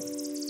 Música